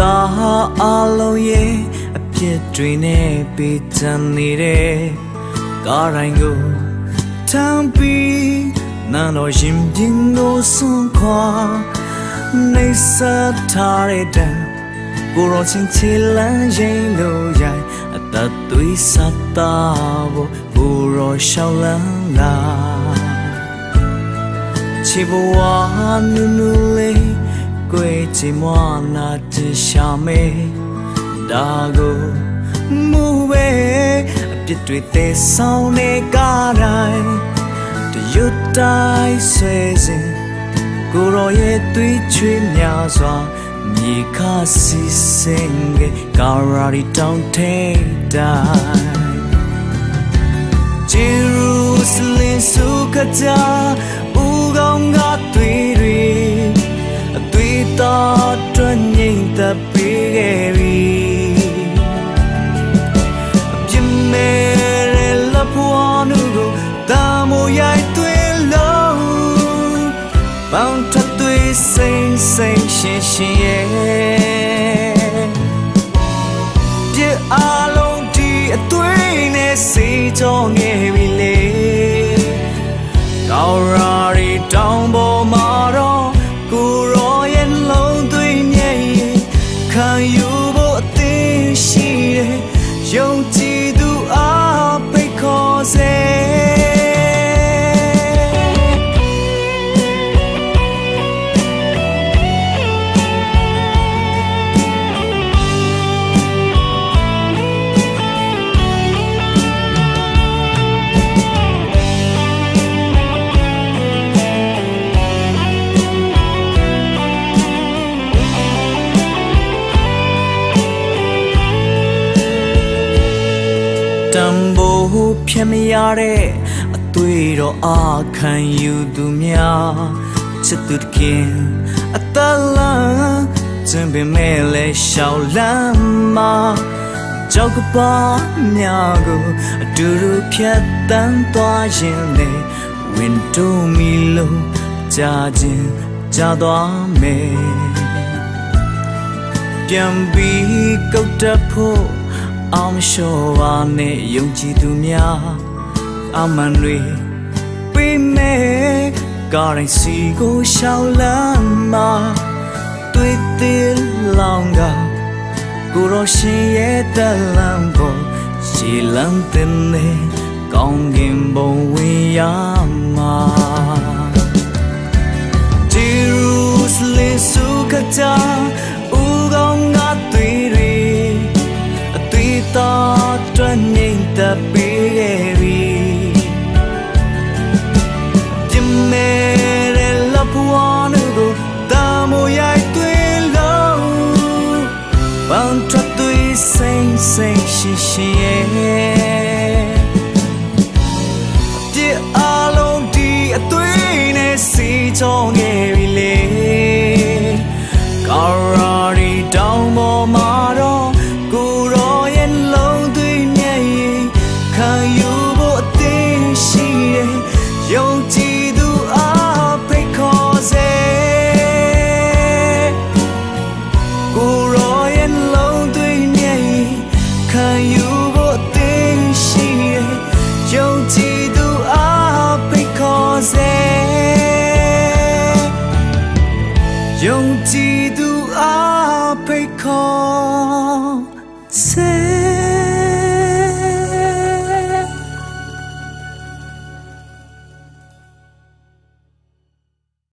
အလုံးရဲ့အပြစ်တွေနဲ့ပေးချမ်းနေတဲ့ကားတိုင်းကိုထမ်းပြီးနာတော့ရင်ပြင်းကိုစွန့်ခွာနေစားထားတဲ့တန်ကိုရောချင်းချီလန်းရင်လို့ရိုင်အသက်သွေးစတာဖို့ကိုရောရှောင်းလန်းလာချီဘဝနူနူလေး ကွယ်ချီမွာနာချရှာမေဒါကိုမူပဲအပြစ်တွေတဲဆောင်နေကြတိုင်းတရွတ်တိုင်းဆွဲစဉ်ကိုရောရဲ့သွေးချွေးများစွာမြေခါစီစင်ကကာရာရီတောင်းထိန်တိုင်းဂျေရုဆလင်စုခကြ ပေါင်းထသွေးစိမ့်စိမ့်ရှင်ရှင်ရဲ့ပြစ်အားလုံးဒီအသွေးနဲ့စေကြောငယ်ပြီလေကောင်းရာရီတောင်ပေါ်မှာတော့ကိုရောရဲ့လုံးသွေးမြဲခံယူဖို့အသင်ရှိတယ်ယုံကြည်သူအားဖိတ်ခေါ်စေ တံပိုးဖြစ်မရတဲ့အသွေးတော်အခမ်းယူသူများချစ်သူတခင်အတလန်ကျင်ပင်မဲ့လဲရှောင်းလမ်းမှာကြောက်ကပါများကိုအတူတူဖြတ်တန်းသွားရင်လေဝင်းတိုးမီလုံးကြာခြင်းကြာသွားမယ်ပြန်ပြီးကုတ်တက်ဖို့ အောင်လျှော်ပါနဲ့ယုံကြည်သူများအမှန်တွေပေးမယ်ကားတိုင်းစီကိုရှောင်းလမ်းမှာတွေ့သေးလောင်ကကိုရောရှင်ရဲ့တလံပေါ်ရှည်လန်းတဲ့နေကောင်းကင်ဘုံဝင်ရမှာ Jerusalem စုခကြဦး စိမ့်စိမ့်ရှိရှိရဲ့ပြစ်အားလုံးဒီအသွေးနဲ့စီချောင်းခဲ့ပြီလေကာရာရီတောင်ပေါ်မှာ call.